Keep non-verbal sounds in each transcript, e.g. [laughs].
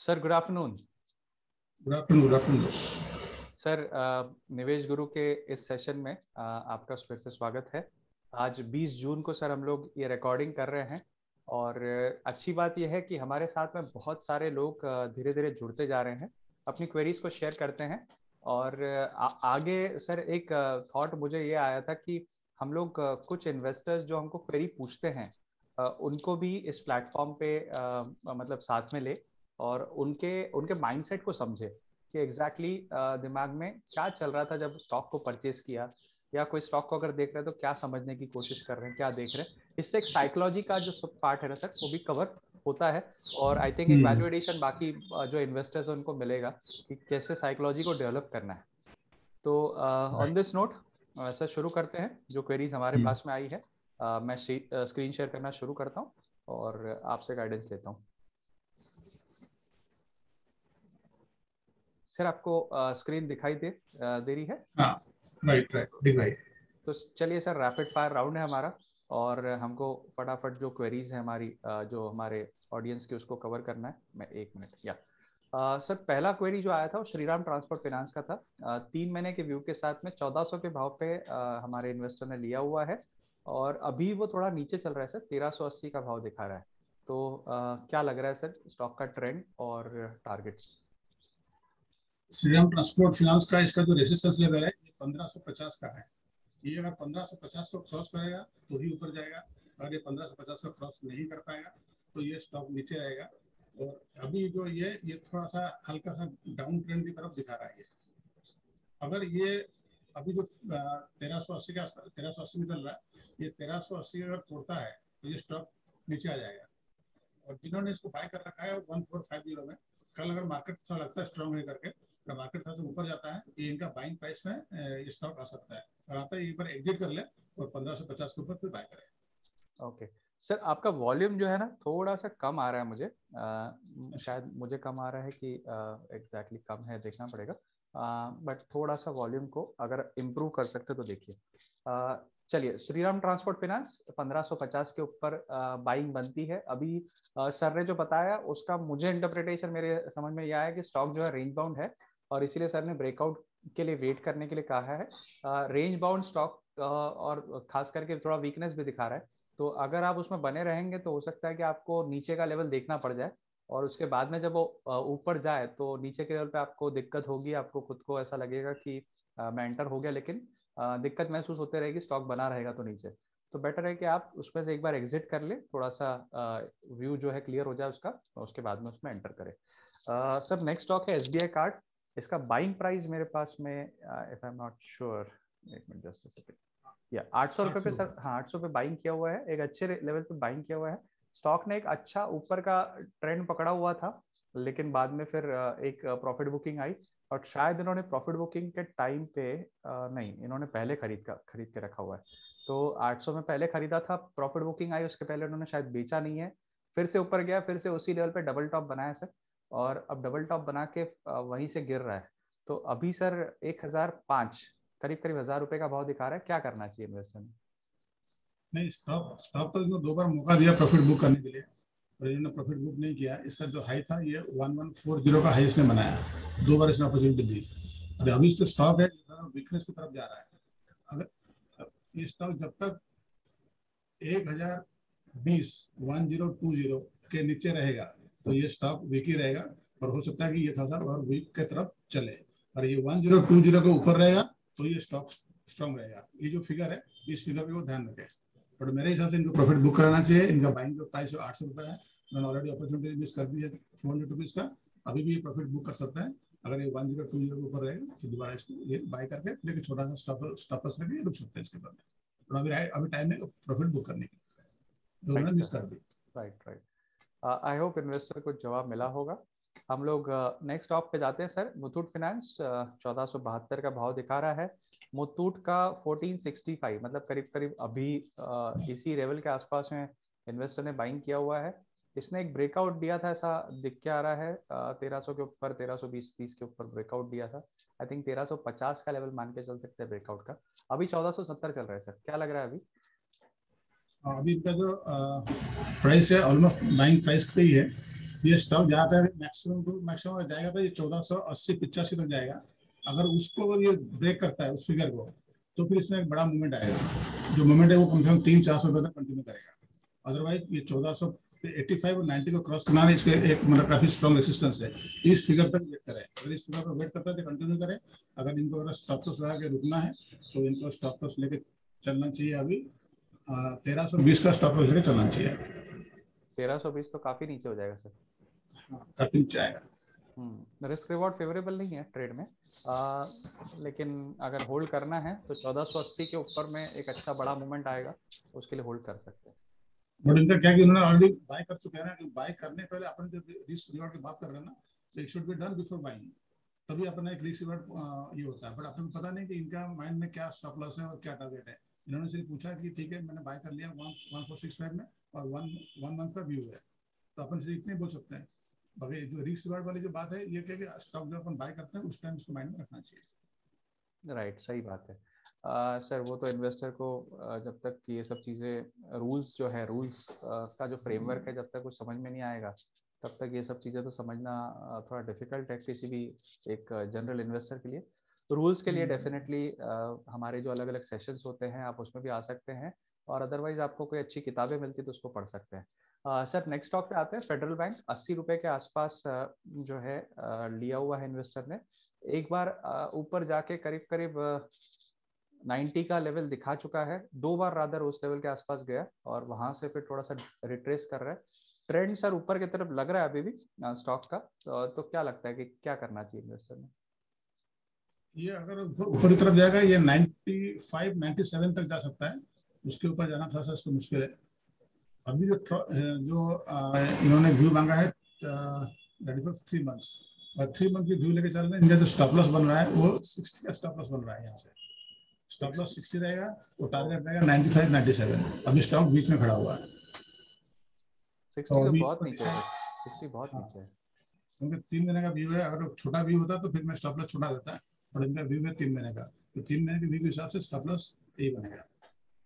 Sir good afternoon good afternoon good afternoon sir Nivesh Guru के इस session में uh, आपका फिर से स्वागत है। आज 20 जून को सर हम लोग ये रिकॉर्डिंग कर रहे हैं और अच्छी बात यह है कि हमारे साथ में बहुत सारे लोग धीरे धीरे जुड़ते जा रहे हैं। अपनी क्वेरीज को शेयर करते हैं और आ, आगे सर एक थॉट मुझे ये आया था कि हम लोग कुछ इन्वेस्टर्स जो हमको क्वेरी पूछते हैं उनको भी इस प्लेटफॉर्म पे मतलब साथ में ले। और उनके उनके माइंडसेट को समझे कि एग्जैक्टली exactly, दिमाग में क्या चल रहा था जब स्टॉक को परचेज किया या कोई स्टॉक को अगर देख रहे हैं तो क्या समझने की कोशिश कर रहे हैं क्या देख रहे हैं। इससे एक साइकोलॉजी का जो सब पार्ट है ना सर वो भी कवर होता है और आई थिंक एक वैल्यूएडिशन हम्म। बाकी जो इन्वेस्टर्स है उनको मिलेगा कि कैसे साइकोलॉजी को डेवलप करना है। तो ऑन दिस नोट सर शुरू करते हैं। जो क्वेरीज हमारे हम्म। पास में आई है uh, मैं स्क्रीन शेयर करना शुरू करता हूँ और आपसे गाइडेंस लेता हूँ। सर आपको स्क्रीन दिखाई दे दे रही है। राइट राइट दिख तो चलिए सर रैपिड फायर राउंड है हमारा और हमको फटाफट जो क्वेरीज है हमारी जो हमारे ऑडियंस की उसको कवर करना है। मैं एक मिनट या। uh, सर पहला क्वेरी जो आया था वो श्रीराम ट्रांसपोर्ट फाइनेंस का था। uh, तीन महीने के व्यू के साथ में 1400 के भाव पे uh, हमारे इन्वेस्टर ने लिया हुआ है और अभी वो थोड़ा नीचे चल रहा है सर 1380 का भाव दिखा रहा है। तो क्या लग रहा है सर स्टॉक का ट्रेंड और टारगेट्स श्रीराम ट्रांसपोर्ट फाइनेंस का इसका जो रेजिस्टेंस लेवल है, ये 1550 का है। ये अगर 1550 को क्रॉस करेगा तो ही ऊपर जाएगा। अगर ये 1550 का क्रॉस नहीं कर पाएगा तो ये स्टॉक नीचे रहेगा और अभी जो ये ये थोड़ा सा हल्का सा डाउन ट्रेंड की तरफ़ दिखा रहा है अगर ये अभी जो तेरह सौ अस्सी का तेरह सौ अस्सी में चल रहा है, ये तेरह सौ अस्सी अगर तोड़ता है तो ये स्टॉक नीचे आ जाएगा। और जिन्होंने इसको बाय कर रखा है वन फोर फाइव ज़ीरो में, कल अगर मार्केट थोड़ा लगता है स्ट्रॉन्ग है करके जब मार्केट थोड़ा ऊपर जाता है ये इनका बाइंग प्राइस में स्टॉक आ सकता है। और आता है एक एग्जिट कर ले और पंद्रह से पचास के ऊपर फिर बाय करें। ओके सर आपका वॉल्यूम जो है ना थोड़ा सा कम आ रहा है मुझे। आ, शायद मुझे कम आ रहा है कि एग्जैक्टली exactly कम है देखना पड़ेगा। बट थोड़ा सा वॉल्यूम को अगर इम्प्रूव कर सकते तो देखिए। चलिए श्रीराम ट्रांसपोर्ट फाइनेंस 1550 के ऊपर बाइंग बनती है। अभी आ, सर ने जो बताया उसका मुझे इंटरप्रिटेशन मेरे समझ में यह आया कि स्टॉक जो है रेंज बाउंड है। और इसीलिए सर ने ब्रेकआउट के लिए वेट करने के लिए कहा है। रेंज बाउंड स्टॉक और खास करके थोड़ा वीकनेस भी दिखा रहा है। तो अगर आप उसमें बने रहेंगे तो हो सकता है कि आपको नीचे का लेवल देखना पड़ जाए और उसके बाद में जब वो ऊपर जाए तो नीचे के लेवल पे आपको दिक्कत होगी। आपको खुद को ऐसा लगेगा कि मैं एंटर हो गया लेकिन दिक्कत महसूस होते रहेगी स्टॉक बना रहेगा तो नीचे। तो बेटर है कि आप उसमें से एक बार एग्जिट कर ले, थोड़ा सा व्यू जो है क्लियर हो जाए उसका उसके बाद में उसमें एंटर करें। सर नेक्स्ट स्टॉक है एसबीआई कार्ड इसका बाइंग प्राइस मेरे पास में if I am not sure एक मिनट जस्ट या आठ सौ रुपये पे सर हाँ आठ सौ पे बाइंग किया हुआ है एक अच्छे लेवल पे बाइंग किया हुआ है। स्टॉक ने एक अच्छा ऊपर का ट्रेंड पकड़ा हुआ था लेकिन बाद में फिर एक प्रॉफिट बुकिंग आई और शायद इन्होंने प्रॉफिट बुकिंग के टाइम पे नहीं इन्होंने पहले खरीद का खरीद के रखा हुआ है। तो 800 में पहले खरीदा था प्रॉफिट बुकिंग आई उसके पहले उन्होंने शायद बेचा नहीं है फिर से ऊपर गया फिर से उसी लेवल पे डबल टॉप बनाया सर। और अब डबल टॉप बना के वहीं से गिर रहा है। तो अभी सर एक हज़ार पाँच, करीब करीब हज़ार रुपए का भाव दिखा रहा है। क्या करना चाहिए इन्वेस्टर में नहीं स्टॉप स्टॉप तो दो बार मौका दिया प्रॉफिट बुक करने के लिए। और इन्होंने प्रॉफिट बुक नहीं किया। इसका जो हाई था, ये वन वन फोर ज़ीरो का हाई इसने बनाया। दो बार इसने अपॉर्चुनिटी दी। अरे अभी जो स्टॉक है वीकनेस की तरफ़ जा रहा है। अगर, ये स्टॉक जब तक एक हज़ार बीस वन ज़ीरो टू ज़ीरो के नीचे रहेगा तो ये स्टॉक वीक ही रहेगा और हो सकता है कि ये थोड़ा सा और वीक के तरफ़ चले। और ये वन ज़ीरो टू ज़ीरो के ऊपर रहेगा तो ये स्टॉक स्ट्रॉन्ग रहेगा। ये जो फिगर है इस फिगर पे वो ध्यान रखें। बट मेरे हिसाब से इनको प्रॉफिट बुक कराना चाहिए। इनका बाइंग जो प्राइस आठ सौ रुपए है मैंने ऑलरेडी अपॉर्चुनिटी मिस कर दी है फोर हंड्रेड रुपीज़ का। अभी भी प्रॉफिट बुक कर सकता है। अगर ये वन ज़ीरो टू ज़ीरो के ऊपर रहेगा तो दोबारा इसको ये बाय करके लेकिन छोटा सा स्टॉप स्टॉपस लेके रुक सकते हैं इसके बाद अभी अभी टाइम है प्रॉफिट बुक करने की जो मैंने मिस कर दी right right I hope investor को जवाब मिला होगा। हम लोग नेक्स्ट स्टॉप पे जाते हैं सर मुथूट फाइनेंस चौदह सौ बहत्तर का भाव दिखा रहा है। मुथूट का 1465 मतलब करीब करीब अभी इसी लेवल के आसपास में इन्वेस्टर ने बाइंग किया हुआ है। इसने एक ब्रेकआउट दिया था, ऐसा दिख के आ रहा है। तेरह सौ के ऊपर, तेरह सौ बीस, तीस के ऊपर ब्रेकआउट दिया था। आई थिंक तेरह सौ पचास का लेवल मान के चल सकते हैं ब्रेकआउट का। अभी चौदह सौ सत्तर चल रहा है सर क्या लग रहा है अभी? अभी इनका जो प्राइस है ऑलमोस्ट बाइंग प्राइस पे ही है। ये स्टॉक जहाँ पे मैक्सिमम टू मैक्सिमम जाएगा तो ये चौदह सौ अस्सी, पिचासी तक जाएगा। अगर उसको अगर ये ब्रेक करता है, उस फिगर को तो फिर इसमें एक बड़ा मूवमेंट आएगा। जो मूवमेंट है वो कम से कम तीन चार सौ रुपए तक कंटिन्यू करेगा। अदरवाइज़ ये चौदह सौ एट्टी फाइव और नाइन्टी को क्रॉस करना इसके एक मतलब काफ़ी स्ट्रॉन्ग रेसिस्टेंस है। इस फिगर तक वेट करें। अगर इस फिगर पर वेट करता है तो कंटिन्यू करें। अगर इनको अगर स्टॉप लॉस लगा के रुकना है तो इनको स्टॉप लॉस लेके चलना चाहिए अभी। तेरह सौ बीस का स्टॉप लॉस लेके चलना चाहिए। तेरह सौ बीस तो काफ़ी नीचे हो जाएगा सर। हाँ, काफ़ी नीचे आएगा। रिस्क रिवॉर्ड फेवरेबल नहीं है ट्रेड में। आ, लेकिन अगर होल्ड करना है तो 1480 के ऊपर में एक अच्छा बड़ा मूवमेंट आएगा उसके लिए होल्ड कर सकते हैं। बट इनका क्या कि उन्होंने ऑलरेडी बाय कर चुके हैं ना कि बाय करने पहले अपन जो रिस्क रिवॉर्ड की बात कर रहे हैं ना तो it should be done before buying तभी अपना एक रिस्क रिवॉर्ड ये होता है। बट अपन को पता नहीं कि इनका माइंड में क्या स्टॉप लॉस है और क्या टारगेट है। इन्होंने सिर्फ़ पूछा कि ठीक है मैंने बाय कर लिया वन फोर सिक्स फाइव में और वन वन मंथ का व्यू है। तो अपन सिर्फ़ इतने बोल सकते हैं। बाकी जो रिस्क रिवॉर्ड वाली जो बात है ये क्या कि स्टॉक जब अपन बाय करते हैं उस टाइम उसको माइंड में रखना चाहिए। राइट right, सही बात है। सर वो तो इन्वेस्टर को जब तक ये सब चीज़ें रूल्स जो है रूल्स का जो फ्रेमवर्क है जब तक वो समझ में नहीं आएगा तब तक ये सब चीज़ें तो समझना थोड़ा डिफ़िकल्ट है किसी भी एक जनरल इन्वेस्टर के लिए। तो रूल्स के लिए डेफिनेटली हम्म। हमारे जो अलग अलग सेशंस होते हैं आप उसमें भी आ सकते हैं और अदरवाइज़ आपको कोई अच्छी किताबें मिलती तो उसको पढ़ सकते हैं। सर नेक्स्ट टॉक पे आते हैं फेडरल बैंक अस्सी रुपए के आसपास uh, जो है uh, लिया हुआ है इन्वेस्टर ने। एक बार ऊपर uh, जाके करीब करीब 90 का लेवल दिखा चुका है। दो बार रादर उस लेवल के आसपास गया और वहाँ से फिर थोड़ा सा रिट्रेस कर रहा है। ट्रेंड सर ऊपर की तरफ़ लग रहा है अभी भी स्टॉक का। तो, तो क्या लगता है कि क्या करना चाहिए इन्वेस्टर में ये अगर ऊपर की तरफ़ जाएगा ये 95 97 तक जा सकता है। उसके ऊपर जाना थोड़ा सा इसको मुश्किल है। अभी जो जो इन्होंने व्यू मांगा है दैट इज़ थ्री मंथ्स और थ्री मंथ की व्यू लेके चल रहे हैं। इनका जो स्टॉप लॉस बन रहा है वो सिक्सटी का स्टॉप लॉस बन रहा है यहाँ से। स्टॉप लॉस 60 रहेगा वो टारगेट रहेगा 95 97 अभी स्टॉक बीच में खड़ा हुआ है। तो, बहुत नीचे 60 बहुत नीचे है। क्योंकि तीन महीने का व्यू है। अगर छोटा व्यू होता तो फिर मैं स्टॉप लॉस छोटा देता। है और इनका व्यू है तीन का। तो तीन महीने के व्यू के हिसाब से स्टॉप लॉस यही बनेगा।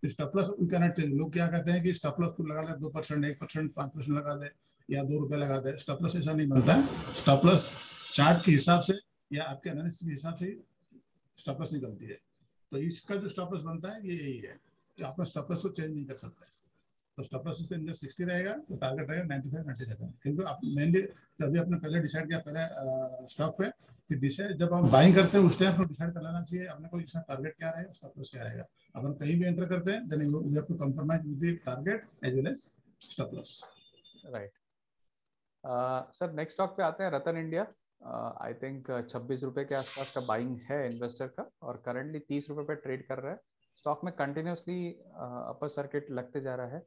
तो stop loss we cannot change लोग क्या कहते हैं कि स्टॉप लॉस को लगा ले दो परसेंट, एक परसेंट, पाँच परसेंट लगा दे या दो रुपए लगा दे। स्टॉप लॉस ऐसा नहीं बनता। है स्टॉप लॉस चार्ट के हिसाब से या आपके एनालिसिस के हिसाब से स्टॉप लॉस निकलती है। तो इसका जो स्टॉप लॉस बनता है, ये यही है। कि आप स्टॉप लॉस को चेंज नहीं कर सकते। तो स्टॉप लॉस इसके अंदर सिक्सटी रहेगा तो टारगेट रहेगा नाइन्टी फाइव नाइन्टी सेवन क्योंकि आप मेनली अभी आपने पहले डिसाइड किया, पहले स्टॉक पे कि डिसाइड जब आप बाइंग करते हैं, उस टाइम आपको डिसाइड कर लेना चाहिए अपने को इसका टारगेट क्या रहेगा स्टॉप लॉस क्या रहेगा। अगर कहीं भी एंटर करते हैं then you have to compromise with the target as well as stop loss right sir next stock पे आते हैं, रतन इंडिया। आई थिंक छब्बीस रुपए के आसपास का बाइंग है इन्वेस्टर का, और करंटली तीस रुपए पे ट्रेड कर रहा है। स्टॉक में कंटिन्यूसली अपर सर्किट लगते जा रहा है।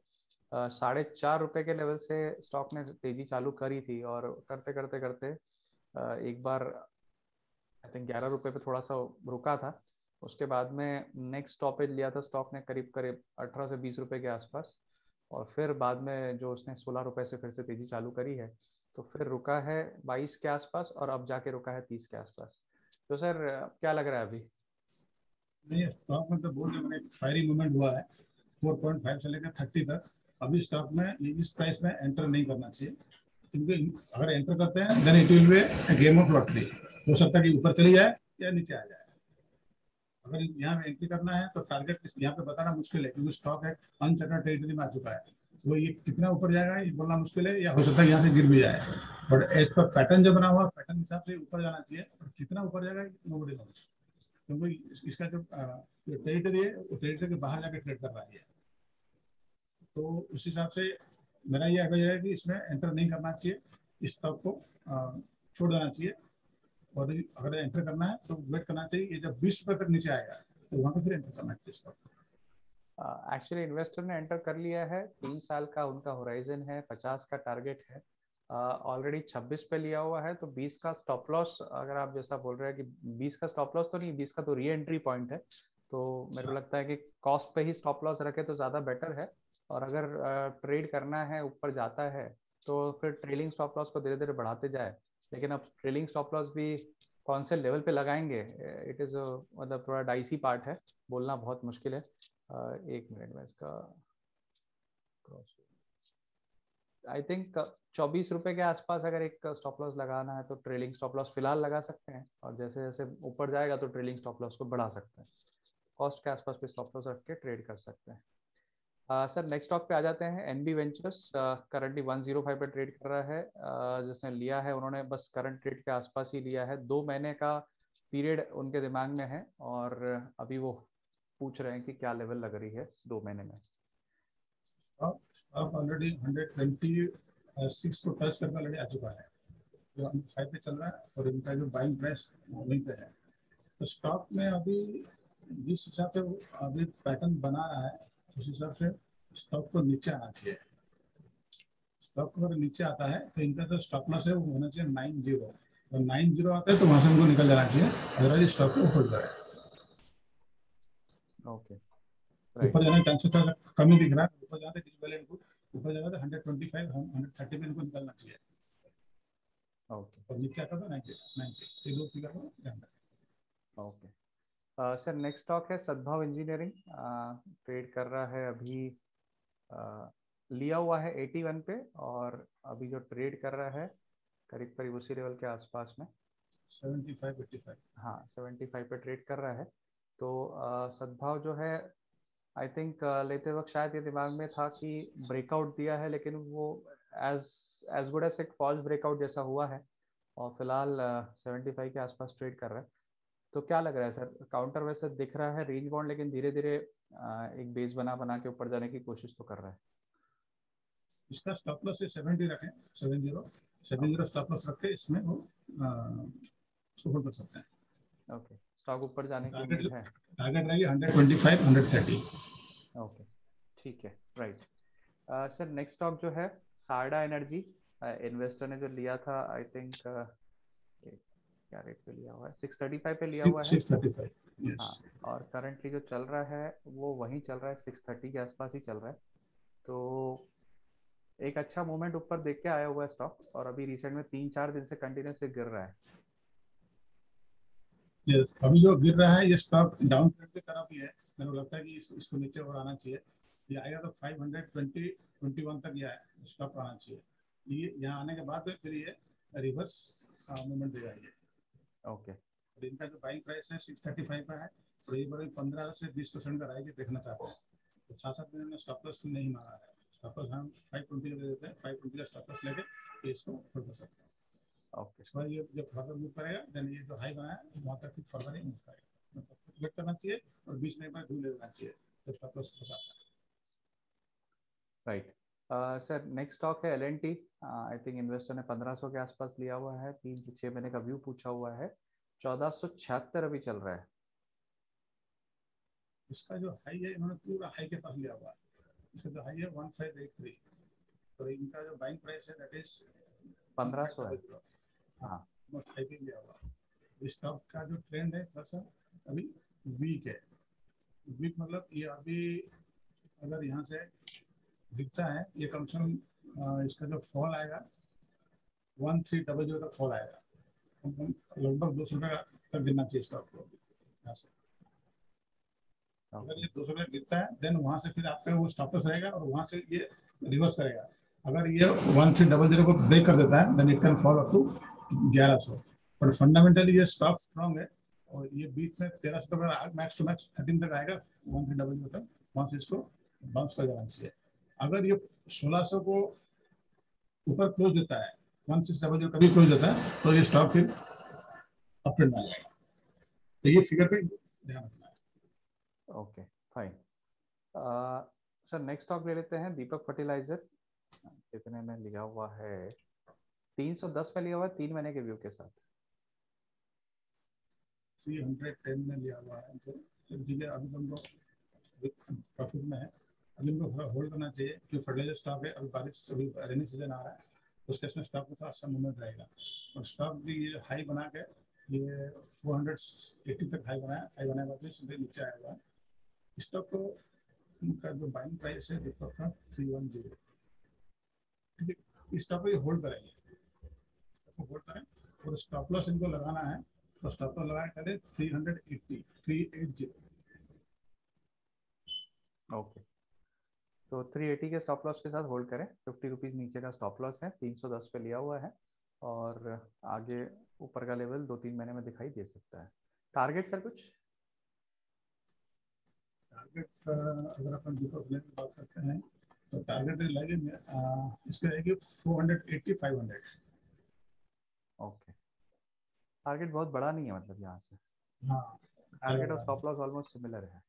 साढ़े चार रुपए के लेवल से स्टॉक ने तेज़ी चालू करी थी और करते करते करते एक बार आई थिंक ग्यारह रुपए पे थोड़ा सा रुका था। उसके बाद में नेक्स्ट स्टॉपेज लिया था स्टॉक ने करीब करीब अठारह से बीस रुपए के आसपास और फिर बाद में जो उसने सोलह रुपए से फिर से तेज़ी चालू करी है तो फिर रुका है बाईस के आसपास और अब जाके रुका है तीस के आसपास। तो सर, क्या लग रहा है अभी? नहीं, स्टॉक में तो मैंने फायरिंग मूवमेंट हुआ है। 4.5 से लेकर 30 तक। अभी स्टॉक में इस प्राइस में एंटर नहीं करना चाहिए। क्योंकि अगर एंटर करते हैं then it will be a game of lottery हो सकता है कि ऊपर चली जाए या नीचे आ जाए। अगर यहाँ में एंट्री करना है तो टारगेट यहाँ पे बताना मुश्किल है, क्योंकि स्टॉक है अनचर्टन टेरिटरी में आ चुका है। वो ये कितना ऊपर जाएगा, ये बोलना मुश्किल है, या हो सकता है यहाँ से गिर भी जाए। बट एज पर पैटर्न जो बना हुआ पैटर्न हिसाब से ऊपर जाना चाहिए और कितना ऊपर जाएगा नो बड़ी नॉलेज क्योंकि इसका जो टेरिटरी है, वो टेरिटरी के बाहर जाकर ट्रेड कर रहा है। तो उस हिसाब से मेरा ये एडवाइज है कि इसमें एंटर नहीं करना चाहिए। इस स्टॉक को छोड़ देना चाहिए। और अगर एंटर करना है तो वेट करना चाहिए ये जब बीस रुपए तक नीचे आएगा तो वहाँ पर फिर एंटर करना चाहिए स्टॉक एक्चुअली uh, इन्वेस्टर ने एंटर कर लिया है। तीन साल का उनका होराइजन है पचास का टारगेट है। ऑलरेडी uh, छब्बीस पे लिया हुआ है तो बीस का स्टॉप लॉस अगर आप जैसा बोल रहे हैं कि बीस का स्टॉप लॉस तो नहीं बीस का तो री एंट्री पॉइंट है। तो मेरे को लगता है कि कॉस्ट पे ही स्टॉप लॉस रखे तो ज़्यादा बेटर है। और अगर ट्रेड करना है ऊपर जाता है तो फिर ट्रेलिंग स्टॉप लॉस को धीरे धीरे बढ़ाते जाए। लेकिन अब ट्रेलिंग स्टॉप लॉस भी कौन से लेवल पे लगाएँगे इट इज़ मतलब थोड़ा डाइसी पार्ट है। बोलना बहुत मुश्किल है। एक मिनट में इसका क्रॉस आई थिंक चौबीस रुपए के आसपास अगर एक स्टॉप लॉस लगाना है तो ट्रेलिंग स्टॉप लॉस फ़िलहाल लगा सकते हैं। और जैसे जैसे ऊपर जाएगा तो ट्रेलिंग स्टॉप लॉस को बढ़ा सकते हैं। कॉस्ट के आसपास भी स्टॉप लॉस रख के ट्रेड कर सकते हैं। सर नेक्स्ट स्टॉक पे आ जाते हैं। एनबी वेंचर्स करंटली 105 पे ट्रेड कर रहा है। uh, जिसने लिया है उन्होंने बस करंट ट्रेड के आसपास ही लिया है। दो महीने का पीरियड उनके दिमाग में है और अभी वो पूछ रहे हैं कि क्या लेवल लग रही है दो महीने में। ऑलरेडी 126 को टच करके ऑलरेडी आ चुका है। जो फाइव पे चल रहा है और इनका जो बाइंग प्राइस वहीं पे है। तो स्टॉक में अभी जिस हिसाब से अभी पैटर्न बना रहा है उस हिसाब से स्टॉक को नीचे आना चाहिए। स्टॉक अगर नीचे आता है तो इनका जो स्टॉप लॉस है वो होना चाहिए नाइन ज़ीरो नाइन ज़ीरो आता है तो वहाँ से उनको निकल जाना चाहिए। अदरवाइज़ स्टॉक को होल्ड करें ओके ऊपर जाने चांसेस थोड़ा कम ही दिख रहा है। ऊपर जाते डिजिटल इनको ऊपर जाना तो 125 हम 130 में इनको निकलना चाहिए। ओके और नीचे आता तो 90 90 ये दो फिगर को ध्यान रखें। ओके सर नेक्स्ट स्टॉक है सद्भाव इंजीनियरिंग ट्रेड कर रहा है अभी uh, लिया हुआ है 81 पे और अभी जो ट्रेड कर रहा है करीब करीब उसी लेवल के आसपास में। 75 85 हाँ 75 पे ट्रेड कर रहा है। तो uh, सद्भाव जो है आई थिंक uh, लेते वक्त शायद ये दिमाग में था कि ब्रेकआउट दिया है लेकिन वो एज एज गुड एज एक फॉल्स ब्रेकआउट जैसा हुआ है और फ़िलहाल सेवेंटी uh, फाइव के आसपास ट्रेड कर रहा है। तो क्या लग रहा है सर? काउंटर वैसे दिख रहा है रेंज बॉन्ड लेकिन धीरे धीरे एक बेस बना बना के ऊपर जाने की कोशिश तो कर रहा है। इसका स्टॉप लॉस है 70 रखें 70 70 स्टॉप लॉस रखें इसमें वो इसको होल्ड कर सकते हैं। ओके स्टॉक ऊपर जाने की उम्मीद है। टारगेट रहेगी 125 130 ओके ठीक है राइट सर नेक्स्ट स्टॉक जो है सारडा एनर्जी इन्वेस्टर ने जो लिया था आई थिंक क्या रेट पे लिया हुआ है? सिक्स थर्टी फाइव पे लिया हुआ है? 635 yes. हाँ और करंटली जो चल रहा है वो वहीं चल रहा है सिक्स थर्टी के आसपास ही चल रहा है। तो एक अच्छा मूवमेंट ऊपर देख के आया हुआ है स्टॉक और अभी रिसेंट में तीन चार दिन से कंटिन्यूसली गिर रहा है. अभी जो गिर रहा है ये स्टॉक डाउन ट्रेंड की तरफ़ ही है। मेरे को लगता है कि इस, इसको नीचे और आना चाहिए। ये आएगा तो 520 21 तक ये स्टॉप आना चाहिए। ये यहाँ आने के बाद फिर ये रिवर्स मूवमेंट देगा ये ओके और इनका जो बाइंग प्राइस है 635 का है तो एक बार पंद्रह से बीस परसेंट का राइज देखना चाहते हैं। तो सात महीने में स्टॉप लॉस नहीं मारा है। स्टॉप लॉस हम फाइव ट्वेंटी दे देते हैं फाइव ट्वेंटी का स्टॉप लॉस लेके इसको होल्ड कर सकते हैं। ओके इस बार ये जब फर्दर मूव करेगा देन ये जो हाई बनाया है वहाँ तक फर्दर ही मूव करेगा। मतलब वेट करना चाहिए और बीच में एक बार ढूंढ लेना चाहिए तो स्टॉप लॉस हो जाता है। राइट सर नेक्स्ट स्टॉक है L N T I think investor ने 1500 के आसपास लिया हुआ है तीन से छह महीने का व्यू पूछा हुआ है। चौदह सौ छिहत्तर अभी चल रहा है। इसका जो हाई है इन्होंने पूरा हाई के पास लिया हुआ है। इसका जो हाई है वन फाइव एट थ्री और इनका जो बाइंग प्राइस है दैट इज़ पंद्रह सौ है। हाँ। मोस्ट हाई पे लिया हुआ है। स्टॉक का जो ट्रेंड है थोड़ा सा अभी वीक है। वीक मतलब ये अभी अगर यहाँ से दिखता है ये कम से कम इसका जो फॉल आएगा वन थ्री डबल ज़ीरो तक फॉल आएगा। लगभग दो सौ रुपये तक गिरना चाहिए स्टॉक को यहाँ से। अगर ये दो सौ रुपये गिरता है देन वहाँ से फिर आपका वो स्टॉपस रहेगा और वहाँ से ये रिवर्स करेगा। अगर ये वन थ्री डबल ज़ीरो को ब्रेक कर देता है then it can fall up to ग्यारह सौ। बट फंडामेंटली ये स्टॉक स्ट्रॉन्ग है और ये बीच में तेरह सौ मैक्स टू मैक्स थर्टीन तक आएगा वन थ्री डबल ज़ीरो तक वहाँ से इसको बाउंस कर जाना चाहिए। अगर ये 1600 को ऊपर क्लोज देता है वन सिक्स डबल ज़ीरो कभी क्लोज देता है तो ये स्टॉक फिर अप ट्रेंड में आ जाएगा। तो ये फिगर पे ध्यान रखना है। Okay fine sir next stock ले लेते हैं दीपक फर्टिलाइज़र कितने में लिया हुआ है? 310 में लिया हुआ है तीन महीने के व्यू के साथ। 310 में लिया हुआ है तो ठीक है अभी हम लोग प्रॉफिट में है। अभी इनको होल्ड करना चाहिए, क्योंकि फर्टिलाइज़र स्टॉक है अभी बारिश अभी रेनी सीज़न आ रहा है, उसके इसमें स्टॉक में थोड़ा अच्छा मूवमेंट रहेगा। और स्टॉक भी ये हाई बना के, ये 480 तक हाई बनाया हाई बनाने के बाद सीधे नीचे आया हुआ है। स्टॉक को, इनका जो बाइंग प्राइस है, दीपक का थ्री वन ज़ीरो स्टॉक को ये होल्ड करेंगे। को होल्ड करें, और स्टॉप लॉस इनको लगाना है तो स्टॉप लॉस लगाया करें three hundred eighty three eight zero okay तो 380 के स्टॉप लॉस के साथ होल्ड करें। फिफ्टी रुपीज़ नीचे का स्टॉप लॉस है 310 पे लिया हुआ है और आगे ऊपर का लेवल दो तीन महीने में दिखाई दे सकता है। टारगेट सर कुछ? टारगेट अगर अपन दीपक की बात करते हैं तो टारगेट लगेंगे इसके रहेगी 480 500 ओके टारगेट बहुत बड़ा नहीं है मतलब यहाँ से। हाँ। टारगेट और स्टॉप लॉस ऑलमोस्ट सिमिलर है।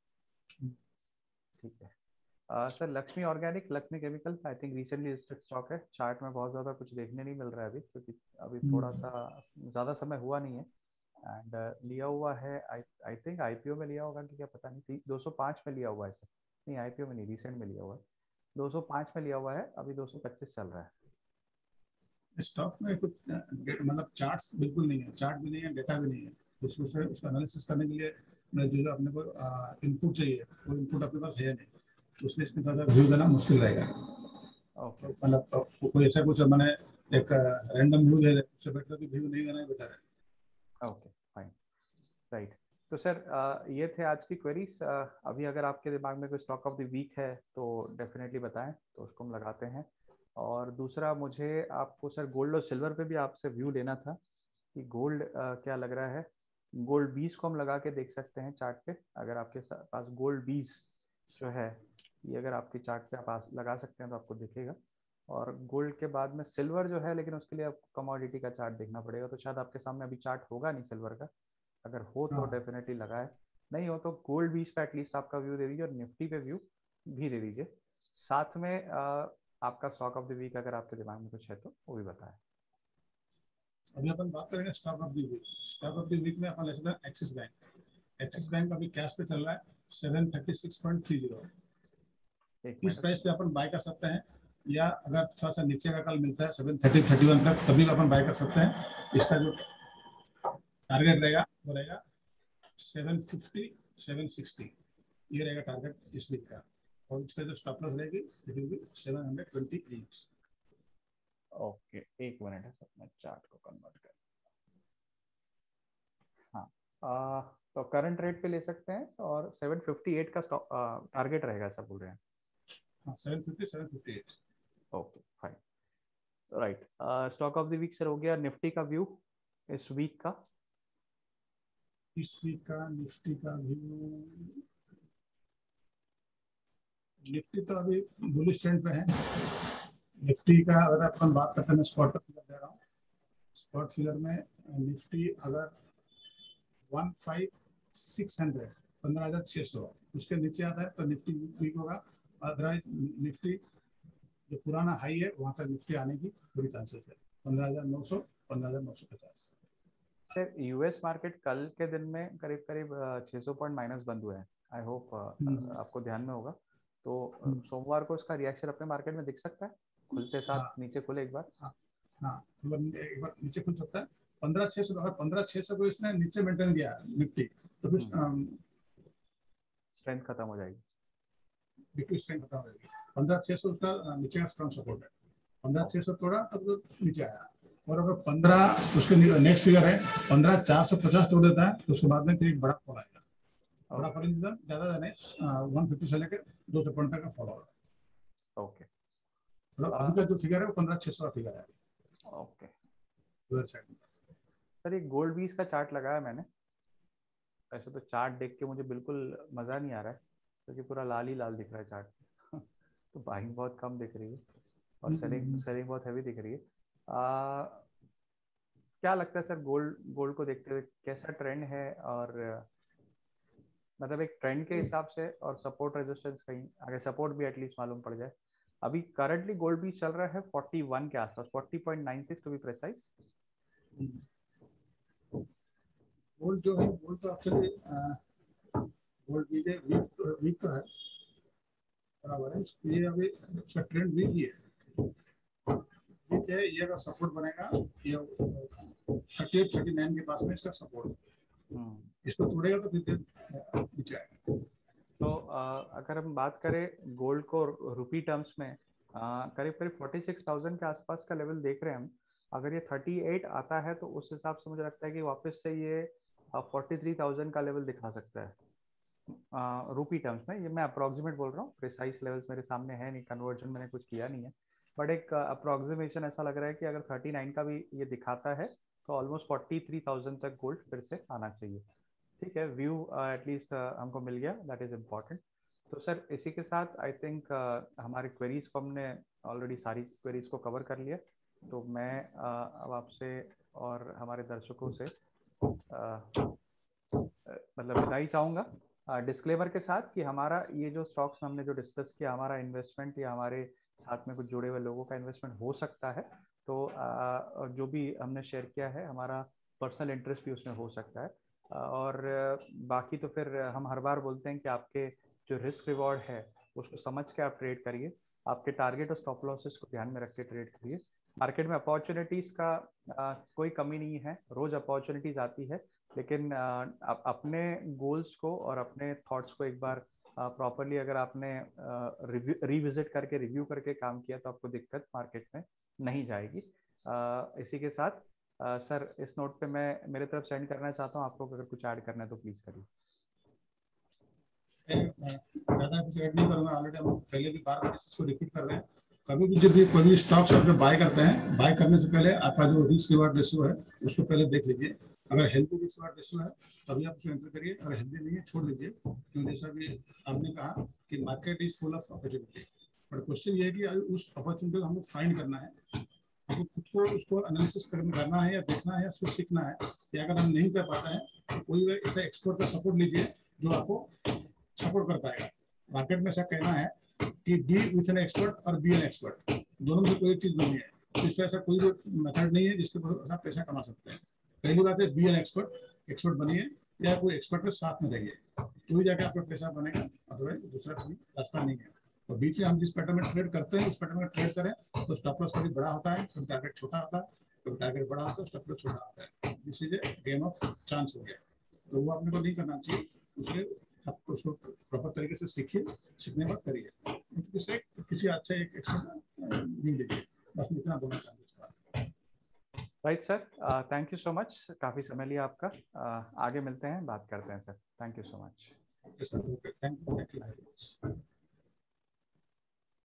Sir Laxmi Organic Laxmi Chemical I think recently listed stock है। चार्ट में बहुत ज़्यादा कुछ देखने नहीं मिल रहा है अभी क्योंकि अभी हम्म। थोड़ा सा ज़्यादा समय हुआ नहीं है। एंड uh, लिया हुआ है आई थिंक आईपीओ में लिया होगा कि क्या पता नहीं। दो सौ पाँच में लिया हुआ है सर। नहीं आईपीओ में नहीं रिसेंट में लिया हुआ है। दो सौ पाँच में लिया हुआ है अभी दो सौ पच्चीस चल रहा है। स्टॉक में कुछ मतलब चार्ट्स बिल्कुल नहीं है। चार्ट भी नहीं है डेटा भी नहीं है। उसको उसका एनालिसिस करने के लिए जो अपने को इनपुट चाहिए वो इनपुट अपने पास है नहीं। तो उसमें इसमें थोड़ा व्यू देना मुश्किल रहेगा। ओके मतलब कोई ऐसा कुछ मैंने एक रैंडम व्यू दे उससे बेटर तो व्यू नहीं देना बेटर है। ओके फाइन राइट तो सर ये थे आज की क्वेरीज अभी अगर आपके दिमाग में कोई स्टॉक ऑफ़ द वीक है तो डेफिनेटली बताएँ तो उसको हम लगाते हैं। और दूसरा मुझे आपको सर गोल्ड और सिल्वर पे भी आपसे व्यू लेना था कि गोल्ड क्या लग रहा है? गोल्ड बीस को हम लगा के देख सकते हैं चार्ट पे अगर आपके पास गोल्ड बीस जो है ये अगर आपके चार्ट पे आप लगा सकते हैं तो आपको दिखेगा। और गोल्ड के बाद में सिल्वर जो है लेकिन उसके लिए आपको कमोडिटी का चार्ट देखना पड़ेगा। तो शायद आपके सामने अभी चार्ट होगा नहीं सिल्वर का। अगर हो तो हाँ। डेफिनेटली लगाए। नहीं हो तो गोल्ड बीच पे एटलीस्ट आपका व्यू दे दीजिए और निफ्टी पे व्यू भी दे दीजिए। साथ में आ, आपका स्टॉक ऑफ़ द वीक अगर आपके दिमाग में कुछ है तो वो भी बताए। अभी अपन बात करेंगे stock of the week stock of the week में अपन लेते हैं एक्सिस बैंक एक्सिस बैंक अभी कैश पे चल रहा है 736.30 इस प्राइस पे अपन बाय कर सकते हैं? या अगर थोड़ा सा नीचे का कल मिलता है सेवन थर्टी थर्टी वन तक तभी तो अपन बाय कर सकते हैं। इसका जो टारगेट रहेगा वो रहेगा सेवन फिफ्टी सेवन सिक्सटी ये रहेगा टारगेट इस वीक का। और इसका जो स्टॉप लॉस रहेगी it will be seven hundred twenty eight okay एक मिनट है सर मैं चार्ट को कन्वर्ट कर हाँ आ, तो करंट रेट पे ले सकते हैं और 758 का टारगेट रहेगा ऐसा बोल रहे हैं। Okay fine right stock of the week sir हो गया निफ्टी का व्यू इस वीक का? इस वीक का निफ्टी का व्यू निफ्टी तो अभी बुलिश ट्रेंड पे है। निफ्टी का अगर अपन बात करते हैं स्पॉट का फिगर दे रहा हूँ। स्पॉट फिगर में निफ्टी अगर वन फाइव सिक्स हंड्रेड पंद्रह हज़ार छह सौ उसके नीचे आता है तो निफ्टी वीक होगा। अदरवाइज़ निफ्टी जो पुराना हाई है वहाँ तक निफ्टी आने की पूरी चांसेस है। पंद्रह हज़ार नौ सौ पंद्रह हज़ार नौ सौ पचास। सर यूएस मार्केट कल के दिन में करीब करीब 600 पॉइंट माइनस बंद हुए हैं। I hope hmm. आपको ध्यान में होगा। तो हम्म। सोमवार को इसका रिएक्शन अपने मार्केट में दिख सकता है? खुलते साथ हाँ, नीचे खुले एक बार। हाँ, हाँ, मतलब एक बार नीचे खुल सकता है। पंद्रह छह सौ अगर पंद्रह छह सौ को इसने नीचे मेंटेन किया निफ्टी तो फिर स्ट्रेंथ हम्म। खत्म हो जाएगी। निफ्टी स्ट्रेंथ खत्म हो पंद्रह छह सौ उसका नीचे का स्ट्रॉन्ग सपोर्ट है। पंद्रह छह सौ तब तो नीचे आया। और अगर पंद्रह उसके नेक्स्ट फिगर है पंद्रह चार सौ पचास तोड़ देता है तो उसके बाद में फिर एक बड़ा फॉल आएगा। बड़ा फॉल ज़्यादा नहीं वन फिफ्टी से लेकर दो सौ पॉइंट तक का फॉल होगा ओके मतलब अभी का जो फिगर है वो पंद्रह छह सौ का फिगर है। ओके सर ये गोल्ड बीस का चार्ट लगाया मैंने। ऐसे तो चार्ट देख के मुझे बिल्कुल मज़ा नहीं आ रहा है। क्योंकि पूरा लाल ही लाल दिख रहा है चार्ट [laughs] तो बाइंग बहुत कम दिख रही है और सेलिंग हम्म, सेलिंग हम्म। बहुत हैवी दिख रही है। आ, क्या लगता है सर गोल्ड गोल्ड को देखते हुए कैसा ट्रेंड है और मतलब एक ट्रेंड के हिसाब से और सपोर्ट रेजिस्टेंस कहीं अगर सपोर्ट भी एटलीस्ट मालूम पड़ जाए। अभी करंटली गोल्ड भी चल रहा है 41 के आसपास 40.96 टू बी प्रिसाइज गोल्ड जो है गोल्ड तो एक्चुअली गोल्ड है वीक तो वीक तो है बराबर है ये अभी ट्रेंड वीक ही है। वीक है ये अगर सपोर्ट बनेगा ये थर्टी एट थर्टी नाइन के पास में इसका सपोर्ट हम्म। इसको तोड़ेगा तो फिर नीचे आएगा। तो अगर हम बात करें गोल्ड को रुपी टर्म्स में करीब करीब फोर्टी सिक्स थाउज़ेंड के आसपास का लेवल देख रहे हैं हम। अगर ये थर्टी एट आता है तो उस हिसाब से मुझे लगता है कि वापस से ये फोर्टी थ्री थाउज़ेंड का लेवल दिखा सकता है। रूपी टर्म्स में ये मैं अप्रोक्सीमेट बोल रहा हूँ प्रिसाइज लेवल्स मेरे सामने है नहीं कन्वर्जन मैंने कुछ किया नहीं है बट एक अप्रोक्सीमेशन ऐसा लग रहा है कि अगर 39 का भी ये दिखाता है तो ऑलमोस्ट फोर्टी थ्री थाउज़ेंड तक गोल्ड फिर से आना चाहिए। ठीक है व्यू एटलीस्ट हमको मिल गया दैट इज़ इंपॉर्टेंट तो सर इसी के साथ आई थिंक uh, हमारे क्वेरीज को हमने ऑलरेडी सारी क्वेरीज को कवर कर लिया। तो मैं uh, अब आपसे और हमारे दर्शकों से uh, मतलब विदाई चाहूँगा। डिस्क्लेमर के साथ कि हमारा ये जो स्टॉक्स हमने जो डिस्कस किया, हमारा इन्वेस्टमेंट या हमारे साथ में कुछ जुड़े हुए लोगों का इन्वेस्टमेंट हो सकता है तो जो भी हमने शेयर किया है, हमारा पर्सनल इंटरेस्ट भी उसमें हो सकता है। और बाकी तो फिर हम हर बार बोलते हैं कि आपके जो रिस्क रिवॉर्ड है, उसको समझ के आप ट्रेड करिए। आपके टारगेट और स्टॉप लॉसेस को ध्यान में रख के ट्रेड करिए। मार्केट में अपॉर्चुनिटीज़ का कोई कमी नहीं है। रोज़ अपॉर्चुनिटीज़ आती है। लेकिन आ, अपने गोल्स को और अपने थॉट्स को एक बार प्रॉपरली अगर आपने रिविजिट करके रिव्यू करके काम किया तो आपको दिक्कत मार्केट में नहीं जाएगी। इसी के साथ सर इस नोट पे मैं मेरे तरफ़ सेंड करना चाहता हूँ आपको अगर कुछ ऐड करना है तो प्लीज़ करिए। ज़्यादा कुछ ऐड नहीं करूँगा ऑलरेडी हम पहले भी बार बार इसको रिपीट कर रहे हैं। कभी भी जब भी कोई भी स्टॉक्स आप बाय करते हैं बाय करने से पहले आपका जो रिस्क रिवार्ड रेशियो है उसको पहले देख लीजिए। अगर हेल्थी रिस्क रिवार्ड रेशियो है तभी आप उसको एंटर करिए। अगर हेल्थी नहीं है, छोड़ दीजिए। क्योंकि जैसा भी आपने कहा कि market is full of opportunity but question ये है कि उस अपॉर्चुनिटी को हमको फाइंड करना है। हमको खुद को उसको एनालिसिस करना है या देखना है या उसको सीखना है, या अगर हम नहीं कर पाते हैं तो कोई ऐसा एक्सपर्ट का सपोर्ट लीजिए, जो आपको सपोर्ट कर पाएगा। मार्केट में ऐसा कहना है कि बी विथ एन एक्सपर्ट और बी एन एक्सपर्ट दोनों में से कोई चीज़ नहीं है। तो इससे ऐसा कोई भी मेथड नहीं है जिसके ऊपर आप पैसा कमा सकते हैं। पहली बात है बी एन एक्सपर्ट एक्सपर्ट बनिए, या कोई एक्सपर्ट के साथ में रहिए। तो ही जाके आपका पैसा बनेगा अदरवाइज़ दूसरा कोई रास्ता नहीं है। तो बीच में हम जिस पैटर्न में ट्रेड करते हैं, उस पैटर्न में ट्रेड करें तो स्टॉप लॉस कभी बड़ा होता है, कभी टारगेट छोटा होता है, कभी टारगेट बड़ा होता है स्टॉप लॉस छोटा होता है। This is a game of chance हो गया। तो वो अपने को नहीं करना चाहिए, उसके आपको उसको प्रॉपर तरीके से सीखिए, सीखने के बाद करिए। किसी अच्छे एक एक्सपर्ट नहीं लीजिए। बस इतना बोलना चाहूँगा right sir thank you so much काफ़ी समय लिया आपका uh, आगे मिलते हैं बात करते हैं sir thank you so much thank you